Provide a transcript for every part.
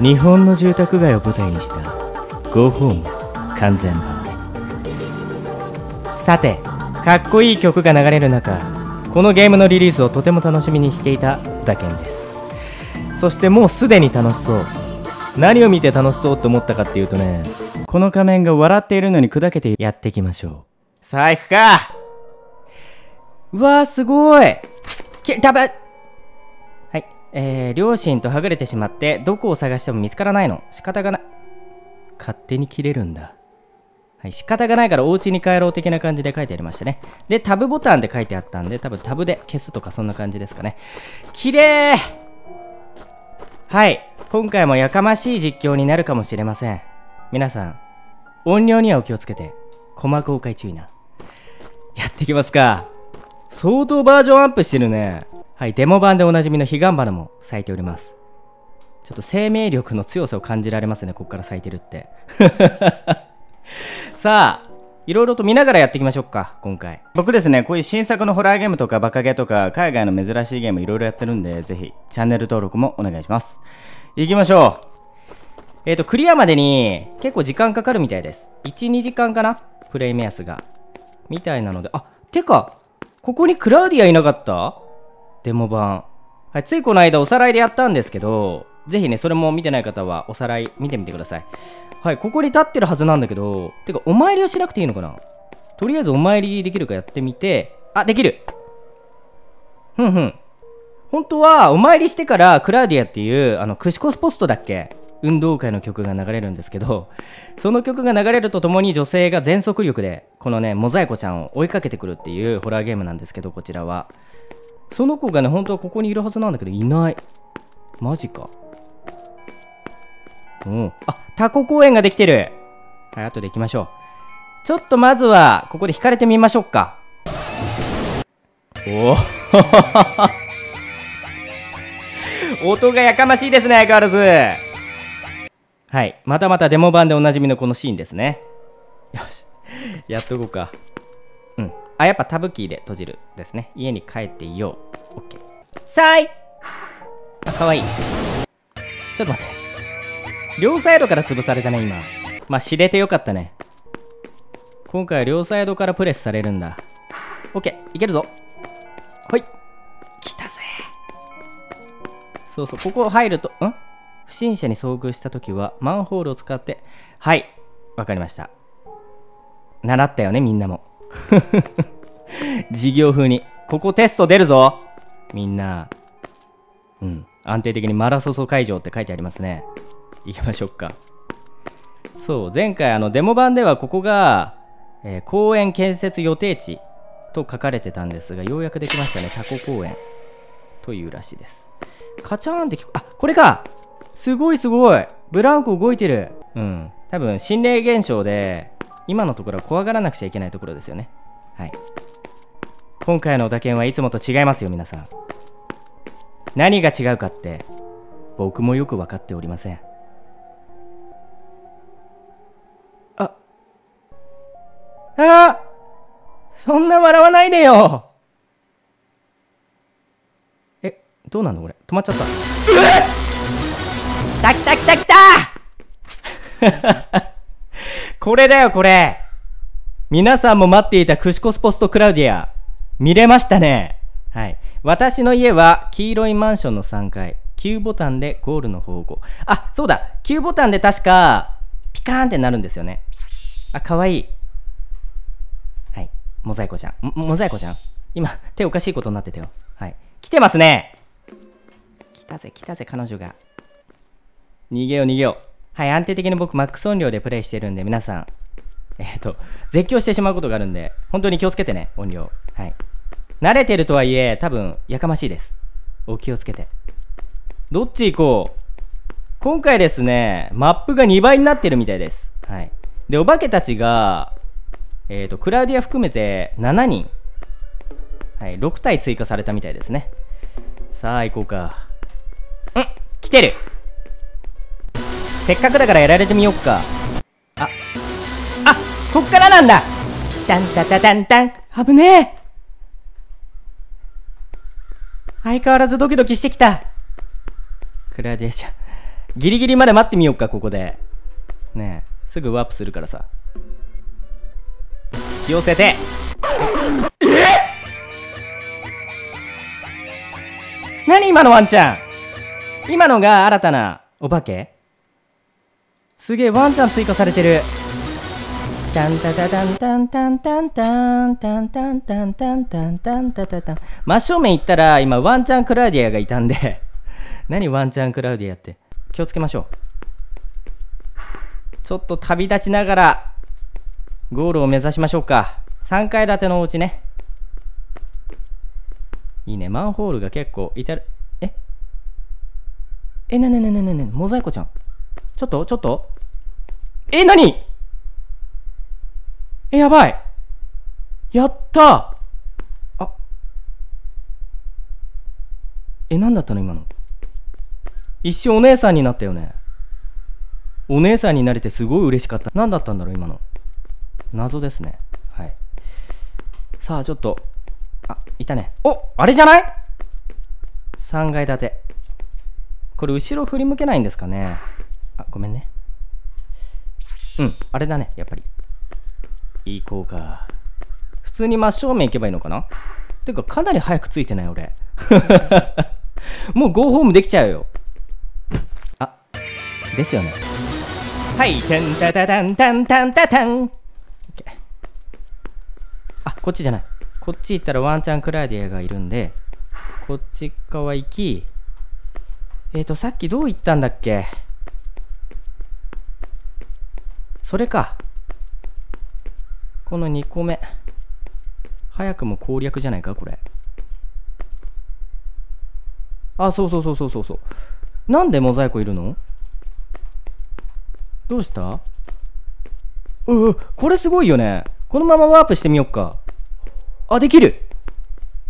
日本の住宅街を舞台にしたゴーホーム完全版。さてかっこいい曲が流れる中このゲームのリリースをとても楽しみにしていただけんです。そしてもうすでに楽しそう。何を見て楽しそうって思ったかっていうとねこの仮面が笑っているのに砕けてやっていきましょう。さあ行くか。うわーすごい。きたばはいえー、両親とはぐれてしまってどこを探しても見つからないの仕方がない勝手に切れるんだはい、仕方がないからお家に帰ろう的な感じで書いてありましたね。で、タブボタンで書いてあったんで、多分タブで消すとかそんな感じですかね。綺麗はい、今回もやかましい実況になるかもしれません。皆さん、音量にはお気をつけて、コマ公開注意な。やっていきますか。相当バージョンアップしてるね。はい、デモ版でおなじみの彼岸花も咲いております。ちょっと生命力の強さを感じられますね、ここから咲いてるって。さあ、いろいろと見ながらやっていきましょうか、今回。僕ですね、こういう新作のホラーゲームとかバカゲーとか、海外の珍しいゲームいろいろやってるんで、ぜひ、チャンネル登録もお願いします。行きましょう。えっ、ー、と、クリアまでに結構時間かかるみたいです。1、2時間かなプレイ目安が。みたいなので、あ、てか、ここにクラウディアいなかった？デモ版。はい、ついこの間おさらいでやったんですけど、ぜひね、それも見てない方はおさらい見てみてください。はい、ここに立ってるはずなんだけど、てか、お参りはしなくていいのかな？とりあえずお参りできるかやってみて、あ、できるふんふん。本当は、お参りしてから、クラウディアっていう、あの、クシコスポストだっけ？運動会の曲が流れるんですけど、その曲が流れるとともに女性が全速力で、このね、モザイコちゃんを追いかけてくるっていうホラーゲームなんですけど、こちらは。その子がね、本当はここにいるはずなんだけど、いない。マジか。うん。あ、タコ公園ができてる。はい、後で行きましょう。ちょっとまずは、ここで引かれてみましょうか。おお 音がやかましいですね、相変わらず。はい。またまたデモ版でおなじみのこのシーンですね。よし。やっとこうか。あ、やっぱタブキーで閉じるですね。家に帰っていよう。オッケー。さいあ、かわいい。ちょっと待って。両サイドから潰されたね、今。まあ、知れてよかったね。今回は両サイドからプレスされるんだ。オッケー、いけるぞ。ほい。来たぜ。そうそう、ここ入ると、ん？不審者に遭遇した時は、マンホールを使って、はい、わかりました。習ったよね、みんなも。授業風に。ここテスト出るぞ。みんな。うん。安定的にマラソソ会場って書いてありますね。行きましょうか。そう。前回あのデモ版ではここが、えー、公園建設予定地と書かれてたんですがようやくできましたね。タコ公園。というらしいです。カチャーンって聞くあこれか。すごいすごい。ブランコ動いてる。うん。多分心霊現象で今のところは怖がらなくちゃいけないところですよね。はい。今回のおたけんはいつもと違いますよ皆さん。何が違うかって僕もよく分かっておりません。あ。そんな笑わないでよ。え、どうなの？これ。止まっちゃった。う来た来た来た来た これだよこれ皆さんも待っていたクシコスポストクラウディア見れましたねはい。私の家は黄色いマンションの3階。9ボタンでゴールの方向。あ、そうだ !9 ボタンで確か、ピカーンってなるんですよね。あ、かわいい。モザイコちゃん。モザイコちゃん？今、手おかしいことになってたよ。はい。来てますね来たぜ、来たぜ、彼女が。逃げよう、逃げよう。はい、安定的に僕、マックス音量でプレイしてるんで、皆さん、えっ、ー、と、絶叫してしまうことがあるんで、本当に気をつけてね、音量。はい。慣れてるとはいえ、多分、やかましいです。お気をつけて。どっち行こう？今回ですね、マップが2倍になってるみたいです。はい。で、お化けたちが、えっ、ー、と、クラウディア含めて7人、はい、6体追加されたみたいですね。さあ、行こうか。ん来てるせっかくだからやられてみよっか。あ、あ、こっからなんだ。タンタタタンタン。危ねえ。相変わらずドキドキしてきた。クラディアちゃん、ギリギリまで待ってみようかここで。ねえすぐワープするからさ。引き寄せて。え何今のワンちゃん？今のが新たなお化け？すげえワンちゃん追加されてる。タンタタタンタンタンタンタンタンタンタンタンタンタンタタタン真正面行ったら今ワンチャンクラウディアがいたんで何ワンチャンクラウディアって気をつけましょうちょっと旅立ちながらゴールを目指しましょうか3階建てのお家ねいいねマンホールが結構至るええねねねねねねモザイコちゃんちょっとちょっと。え何？えやばい。やった。あ。え何だったの今の？一瞬お姉さんになったよね。お姉さんになれてすごい嬉しかった。何だったんだろう今の？謎ですね。はい。さあちょっと。あいたね。おあれじゃない ?3 階建て。これ後ろ振り向けないんですかね？あごめんね。うんあれだねやっぱり。行こうか。普通に真正面行けばいいのかな？てかかなり早く着いてない俺。もう go home できちゃうよ。あですよね。はいタンタタタンタンタンタタンあこっちじゃない。こっち行ったらワンチャンクラウディアがいるんでこっち側行きえっ、ー、とさっきどう言ったんだっけ？それか。この2個目。早くも攻略じゃないかこれ。あそうそうそうそうそうそう。なんでモザイクいるの？どうした？うこれすごいよね。このままワープしてみよっか。あできる。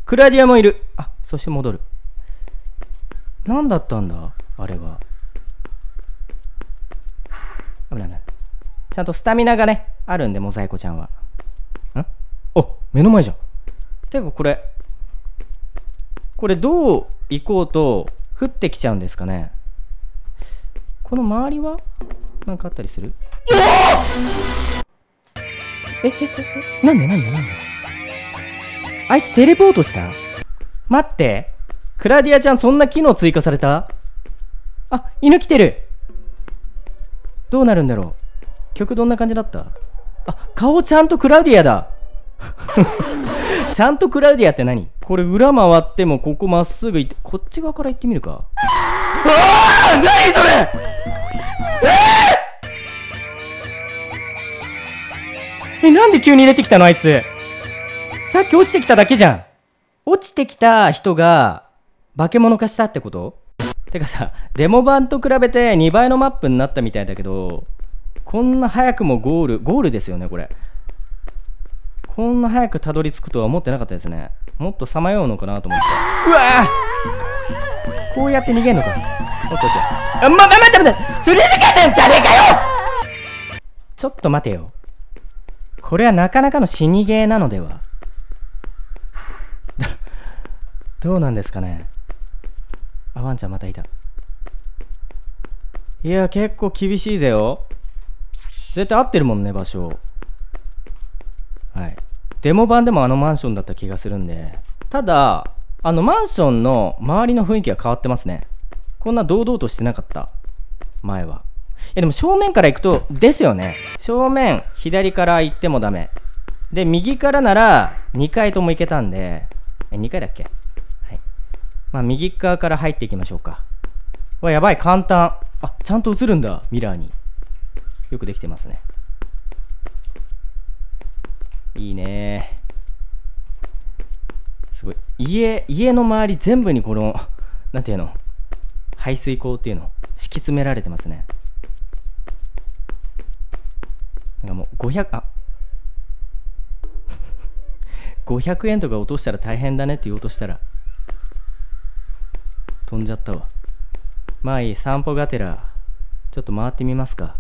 クラディアもいる。あそして戻る。何だったんだあれは。危ない危ない。ちゃんとスタミナがねあるんでモザイコちゃんは。お目の前じゃん。てかこれこれどう行こうと降ってきちゃうんですかね。この周りは何かあったりする？えええなんでなんでなんで？あいつテレポートした？待ってクラディアちゃんそんな機能追加された？あ犬来てる。どうなるんだろう？曲どんな感じだった？あ顔ちゃんとクラウディアだ。ちゃんとクラウディアって何？これ裏回ってもここまっすぐ行ってこっち側から行ってみるか。うわあ何それ？えー、えなんで急に出てきたのあいつ？さっき落ちてきただけじゃん。落ちてきた人が化け物化したってこと？てかさデモ版と比べて2倍のマップになったみたいだけどこんな早くもゴールゴールですよねこれ。こんな早くたどり着くとは思ってなかったですね。もっとさまようのかなと思って。うわぁこうやって逃げんのか。オッケーオッケー。あ、ま、待って待って。すり抜けてんじゃねえかよ！ちょっと待てよ。これはなかなかの死にゲーなのでは。どうなんですかね。あ、ワンちゃんまたいた。いや、結構厳しいぜよ。絶対合ってるもんね、場所。はい。デモ版でもあのマンションだった気がするんで。ただ、あのマンションの周りの雰囲気が変わってますね。こんな堂々としてなかった。前は。いやでも正面から行くと、ですよね。正面、左から行ってもダメ。で、右からなら2階とも行けたんで、え、2階だっけ？はい。まあ、右側から入っていきましょうか。わ、やばい、簡単。あ、ちゃんと映るんだ、ミラーに。よくできてますね。いいねすごい。家、家の周り全部にこの、なんていうの、排水溝っていうの、敷き詰められてますね。なんかもう500、あ 500円とか落としたら大変だねって言おうとしたら、飛んじゃったわ。まあいい、散歩がてら、ちょっと回ってみますか。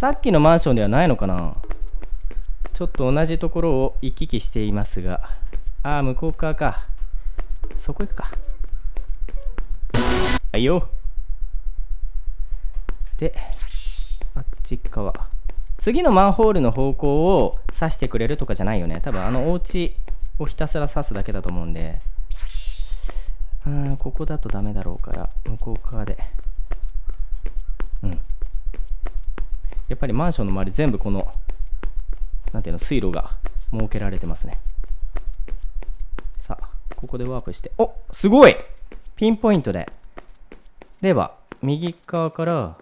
さっきのマンションではないのかな？ちょっと同じところを行き来していますが、ああ、向こう側か。そこ行くか。はいよ。であっち側。次のマンホールの方向を指してくれるとかじゃないよね？多分あのお家をひたすら指すだけだと思うんで。うんここだとダメだろうから向こう側で。うん。やっぱりマンションの周り全部このなんていうの水路が設けられてますね。さあここでワープしておすごい!ピンポイントで。では右側から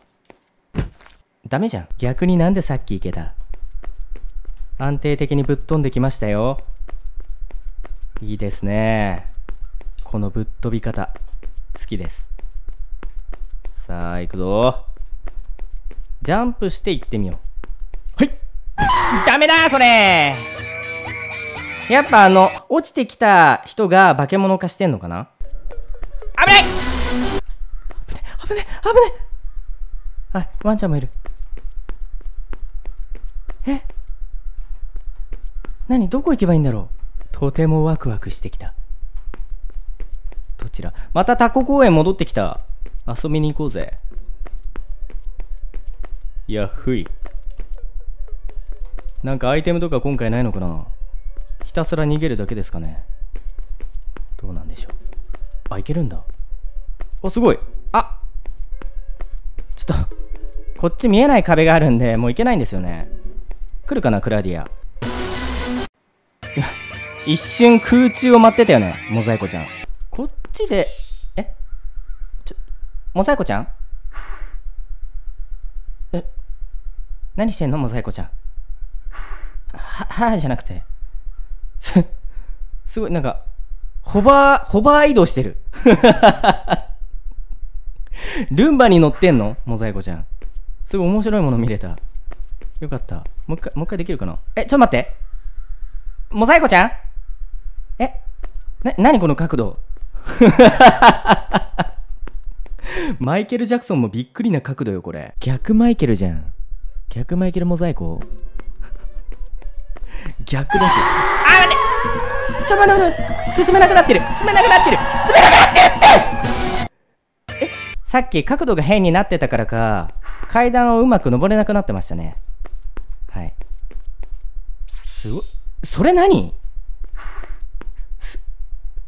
ダメじゃん。逆になんでさっき行けた？安定的にぶっ飛んできましたよ。いいですね。このぶっ飛び方好きです。さあ行くぞ。ジャンプして行ってみよう。はい。ダメだそれ。やっぱあの落ちてきた人が化け物化してんのかな？危ない！危ね危ね危ねはいワンちゃんもいる。え？何？どこ行けばいいんだろう？とてもワクワクしてきた。どちら？またタコ公園戻ってきた。遊びに行こうぜやっふい。なんかアイテムとか今回ないのかな？ひたすら逃げるだけですかね。どうなんでしょう。あいけるんだ。おすごい。あ！ちょっとこっち見えない壁があるんでもういけないんですよね。来るかなクラディア。一瞬空中を待ってたよねモザイコちゃん。こっちでえ？ちょモザイコちゃん？何してんのモザイコちゃん。ははじゃなくて。す すごいなんかホバーホバー移動してる。ルンバに乗ってんの？モザイコちゃん。すごい面白いもの見れた。よかった。もう一回、もう一回できるかな？え、ちょっと待って。モザイコちゃん？え？な、なにこの角度？マイケル・ジャクソンもびっくりな角度よ、これ。逆マイケルじゃん。逆マイケルモザイコ 逆だし。あ、待って。ちょ、待って待って。進めなくなってる。進めなくなってる。進めなくなってるって。え？さっき角度が変になってたからか、階段をうまく登れなくなってましたね。はい。すごそれ何？す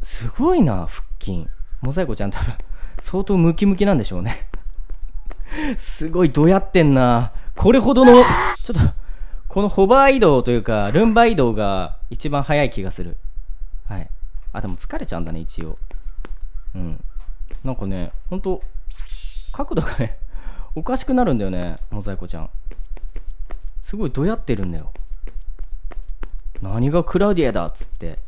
すごいな腹筋。モザイコちゃん多分相当ムキムキなんでしょうね。すごいどやってんなこれほどのちょっとこのホバー移動というかルンバ移動が一番早い気がする。はい。あでも疲れちゃうんだね一応。うん。なんかねほんと角度がねおかしくなるんだよねモザイコちゃん。すごいどうやってるんだよ。何がクラウディアだっつって。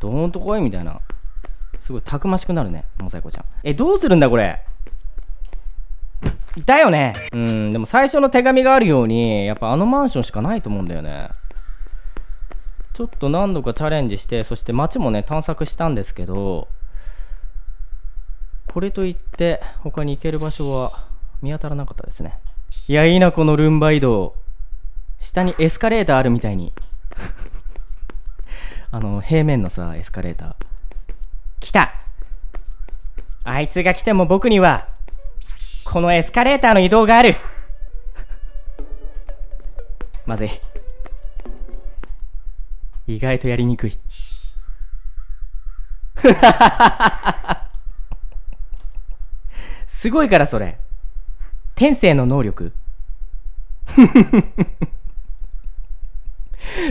どーんと来いみたいな。すごいたくましくなるねモザイコちゃん。えどうするんだこれ？だよねうんでも最初の手紙があるようにやっぱあのマンションしかないと思うんだよねちょっと何度かチャレンジしてそして街もね探索したんですけどこれといって他に行ける場所は見当たらなかったですねいや、いいな、このルンバ移動。下にエスカレーターあるみたいに。あの、平面のさ、エスカレーター。来たあいつが来ても僕には、このエスカレーターの移動があるまずい。意外とやりにくい。すごいからそれ。天性の能力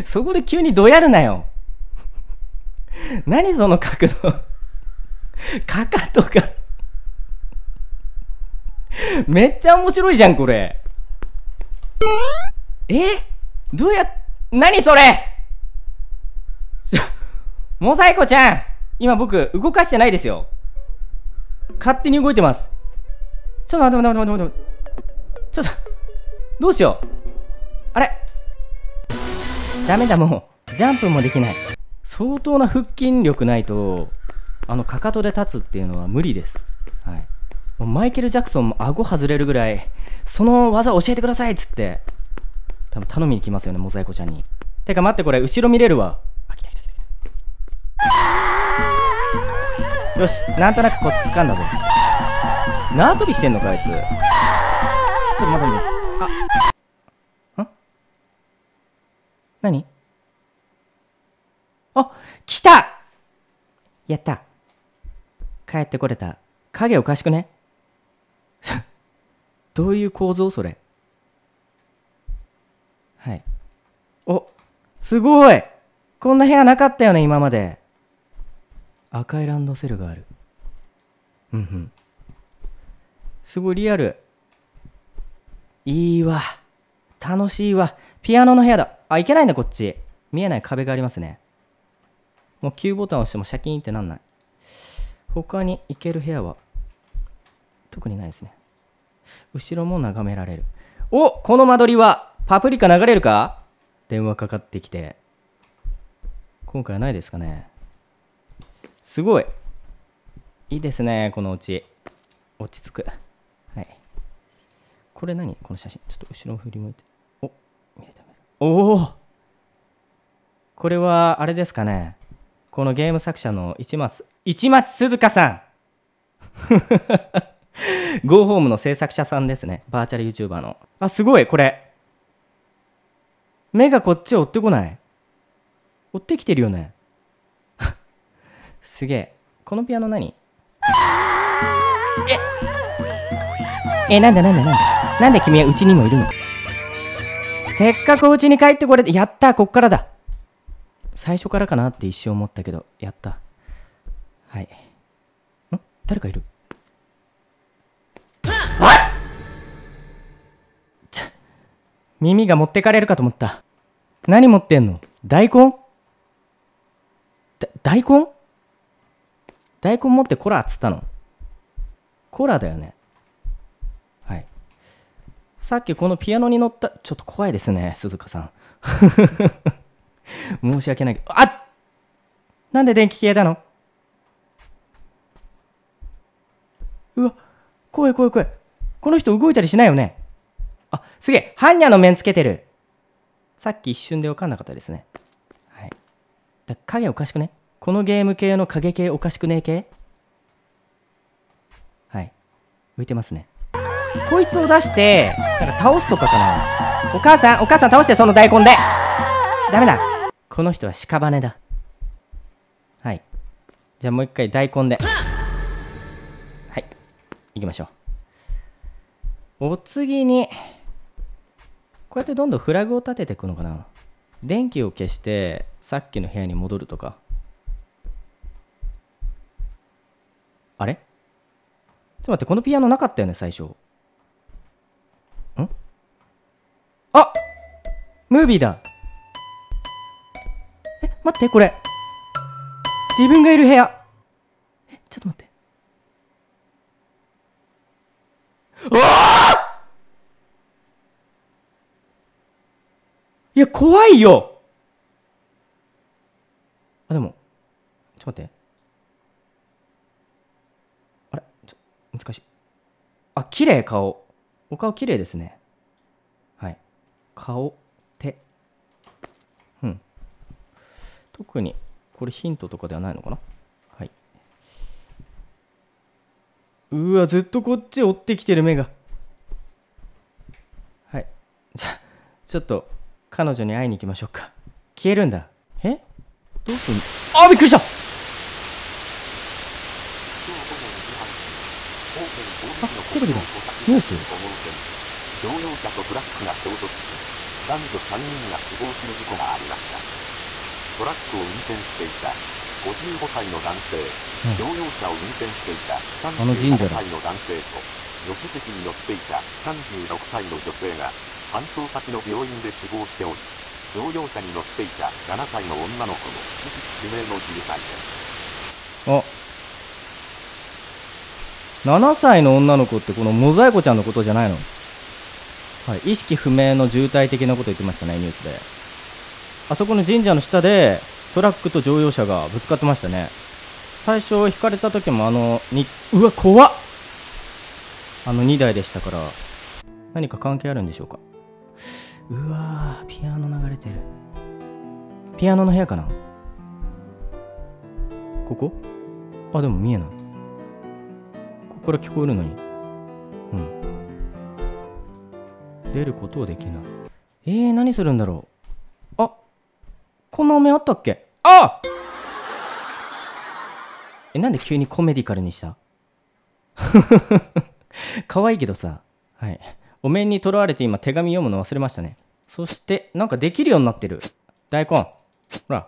そこで急にどやるなよ。何その角度 かかとが めっちゃ面白いじゃん、これ。え？どうや、何それ？モザイコちゃん今僕動かしてないですよ。勝手に動いてます。ちょっと待って待って待って待って。ちょっと、どうしよう。あれ？ダメだ、もう。ジャンプもできない。相当な腹筋力ないと、あの、かかとで立つっていうのは無理です。はい。マイケル・ジャクソンも顎外れるぐらい、その技教えてくださいっつって、多分頼みに来ますよね、モザイコちゃんに。てか待って、これ、後ろ見れるわ。あ、来た来た来た。よし、なんとなくコツ掴んだぞ。縄跳びしてんのか、あいつ。っと待って待ってあ？ん何？あ来たやった帰ってこれた影おかしくね？どういう構造？それ。はい。おすごい。こんな部屋なかったよね今まで。赤いランドセルがある。うんうん。すごいリアル。いいわ。楽しいわ。ピアノの部屋だ。あいけないんだこっち。見えない壁がありますね。もう9ボタン押してもシャキーンってなんない。他に行ける部屋は特にないですね。後ろも眺められる。おこの間取りはパプリカ流れるか？電話かかってきて。今回はないですかね。すごい。いいですねこのお家。落ち着く。はい。これ何？この写真。ちょっと後ろ振り向いて。お見えたおお。これはあれですかね。このゲーム作者の市松市松鈴鹿さん。ゴーホームの制作者さんですね。バーチャル YouTuber の。あすごい。これ。目がこっちを追ってこない。追ってきてるよね。すげえ。このピアノ何？ええなんだなんだなんだなんで君はうちにもいるの？せっかくお家に帰ってこれてやった。こっからだ。最初からかなって一瞬思ったけどやった。はい。ん？誰かいる？耳が持ってかれるかと思った。何持ってんの？大根？だ大根？大根持ってコラーっつったの？コラーだよね。はい。さっきこのピアノに乗ったちょっと怖いですね鈴鹿さん。申し訳ないけど。あなんで電気消えたの？うわ怖い怖い怖いこの人動いたりしないよね？あすげえ。般若の面つけてる。さっき一瞬で分かんなかったですね。はい。だ影おかしくね？このゲーム系の影系おかしくねえ系？はい。浮いてますね。こいつを出してなんか倒すとかかな。お母さんお母さん倒してその大根で。ダメだ。この人は屍だ。はい。じゃあもう一回大根で。はい。行きましょう。お次にこうやってどんどんフラグを立てていくのかな。電気を消してさっきの部屋に戻るとか。あれ？ちょっと待ってこのピアノなかったよね最初。ん？あ！ムービーだ。え待ってこれ。自分がいる部屋。えちょっと待って。うわいや怖いよ。あでもちょっと待って。あれ？ちょ難しい。あ綺麗顔。お顔綺麗ですね。はい。顔手。うん。特にこれヒントとかではないのかなはいうわずっとこっち追ってきてる目が。はい。じゃちょっと彼女に会いに行きましょうか。消えるんだ。え？どうすんの？あびっくりした！あテレビだ。ニュース？乗用車とトラックが衝突し、男女3人が死亡する事故がありました。トラックを運転していた55歳の男性、うん。乗用車を運転していたあの神社35だ歳の男性と、助手席に乗っていた36歳の女性が、搬送先の病院で死亡しており、乗用車に乗っていた7歳の女の子も意識不明の重体です。あ。7歳の女の子ってこのモザイコちゃんのことじゃないの？はい。意識不明の重体的なこと言ってましたねニュースで。あそこの神社の下でトラックと乗用車がぶつかってましたね。最初引かれた時もあのにうわ怖っ！あの2台でしたから何か関係あるんでしょうか？うわーピアノ流れてる。ピアノの部屋かな？ここ？あでも見えない。ここから聞こえるのに。うん。出ることはできない。えー、何するんだろう？あこんなお面あったっけ？あ！えなんで急にコメディカルにした？可愛いけどさ。はい。お面にとらわれて今手紙読むの忘れましたね。そしてなんかできるようになってる。大根。ほら。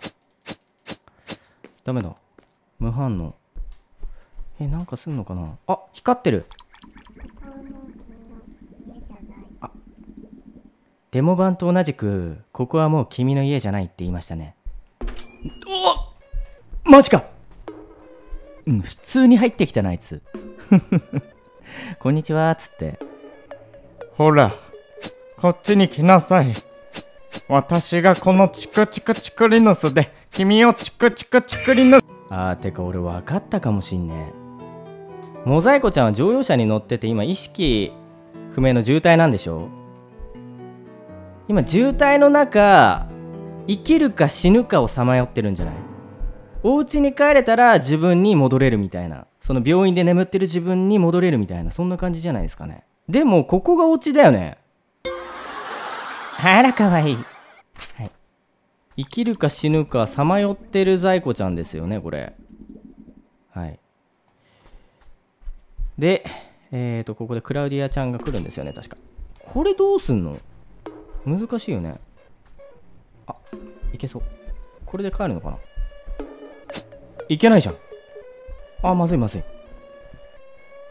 ダメだ。無反応。えなんかすんのかな？あ光ってる。あ。デモ版と同じくここはもう君の家じゃないって言いましたね。マジか。うん普通に入ってきたなあいつ。こんにちはっつって。ほら、こっちに来なさい。私がこのチクチクチクリヌスで、君をチクチクチクリヌス。あーてか俺分かったかもしんねえ。モザイコちゃんは乗用車に乗ってて今意識不明の重体なんでしょ？今渋滞の中生きるか死ぬかをさまよってるんじゃない？お家に帰れたら自分に戻れるみたいなその病院で眠ってる自分に戻れるみたいなそんな感じじゃないですかね。でもここがお家だよね。あらかわいい。はい。生きるか死ぬかさまよってる在庫ちゃんですよねこれ。はい。でえーとここでクラウディアちゃんが来るんですよね確か。これどうすんの？難しいよね。あいけそう。これで帰るのかな？いけないじゃん。あまずいまずい。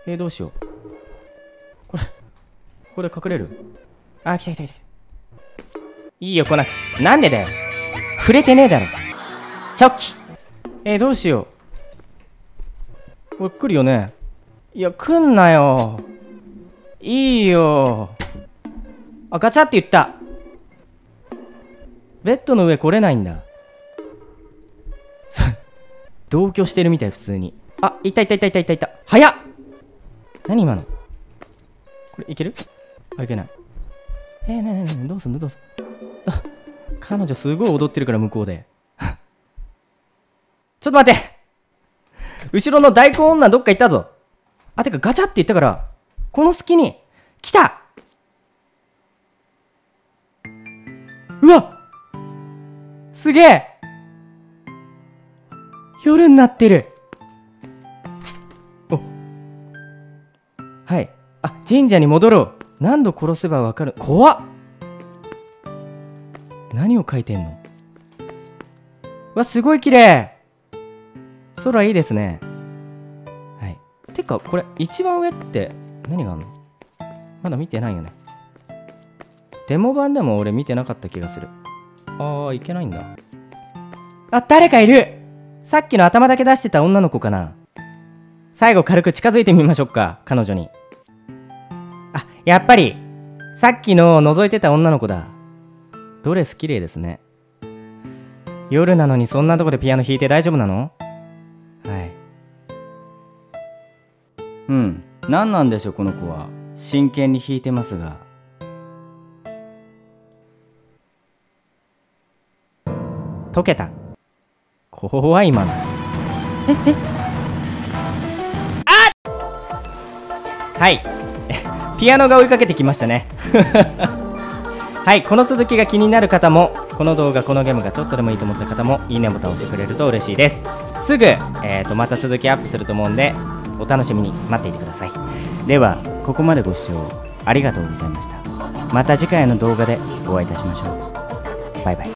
えー、どうしよう。これこれ隠れる？あ来た来た来た。いいよ来なくなんでだよ。触れてねえだろ。チョッキ。えー、どうしよう。これ来るよね。いや来んなよ。いいよ。あガチャって言った。ベッドの上来れないんだ。同居してるみたい普通に。あいたいたいたいたいたいた。早っ！何今の？これいける？あいけない。えー、なになにどうすんの？どうすんの？あ彼女すごい踊ってるから向こうで。ちょっと待って！後ろの大根女どっか行ったぞ。あてかガチャって言ったからこの隙に来た！うわすげえ！夜になってる。お。はい。あ神社に戻ろう。何度殺せばわかる。怖っ。何を書いてんの？わすごい綺麗。空いいですね。はい。てかこれ一番上って何があんの？まだ見てないよね。デモ版でも俺見てなかった気がする。ああいけないんだ。あ誰かいる。さっきの頭だけ出してた女の子かな。最後軽く近づいてみましょうか彼女に。あやっぱりさっきの覗いてた女の子だ。ドレス綺麗ですね。夜なのにそんなとこでピアノ弾いて大丈夫なの？はい。うん。何なんでしょうこの子は。真剣に弾いてますが。解けた怖い今の。ええ？あはい。ピアノが追いかけてきましたね。はいこの続きが気になる方もこの動画このゲームがちょっとでもいいと思った方もいいねボタンを押してくれると嬉しいです。すぐ、えー、とまた続きアップすると思うんでお楽しみに待っていてください。ではここまでご視聴ありがとうございました。また次回の動画でお会いいたしましょう。バイバイ